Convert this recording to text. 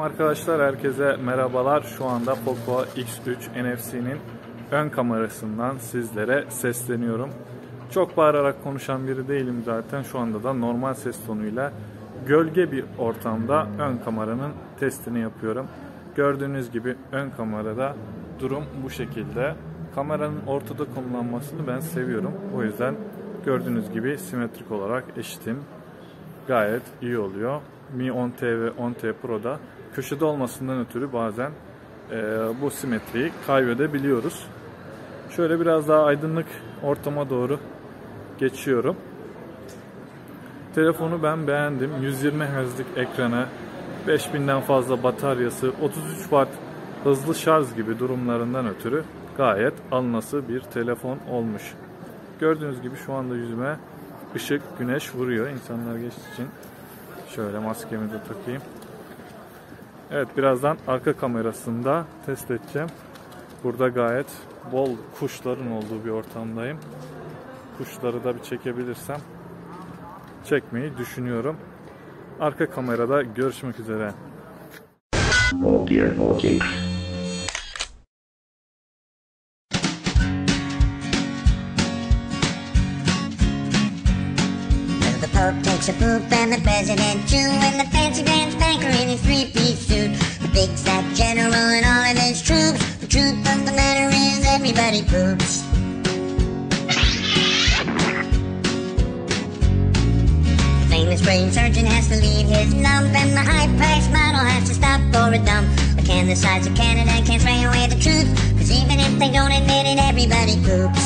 Selam arkadaşlar, herkese merhabalar. Şu anda Poco X3 NFC'nin ön kamerasından sizlere sesleniyorum. Çok bağırarak konuşan biri değilim zaten. Şu anda da normal ses tonuyla gölge bir ortamda ön kameranın testini yapıyorum. Gördüğünüz gibi ön kamerada durum bu şekilde. Kameranın ortada konumlanmasını ben seviyorum. O yüzden gördüğünüz gibi simetrik olarak eşitim. Gayet iyi oluyor. Mi 10T ve 10T Pro'da köşede olmasından ötürü bazen e, bu simetriyi kaybedebiliyoruz. Şöyle biraz daha aydınlık ortama doğru geçiyorum. Telefonu ben beğendim. 120 Hz'lik ekranı, 5000'den fazla bataryası, 33 Watt hızlı şarj gibi durumlarından ötürü gayet alınası bir telefon olmuş. Gördüğünüz gibi şu anda yüzüme ışık, güneş vuruyor insanlar geçtiği için. Şöyle maskemi de takayım. Evet birazdan arka kamerasında test edeceğim. Burada gayet bol kuşların olduğu bir ortamdayım. Kuşları da bir çekebilirsem çekmeyi düşünüyorum. Arka kamerada görüşmek üzere. Oh dear, okay. Well, Pope takes a poop and the President too, and the fancy pants banker in his three-piece suit. The big fat general and all of his troops. The truth of the matter is everybody poops. The famous brain surgeon has to leave his lump, and the high-priced model has to stop for a dump. But can the sides of Canada can't spray away the truth? Cause even if they don't admit it, everybody poops.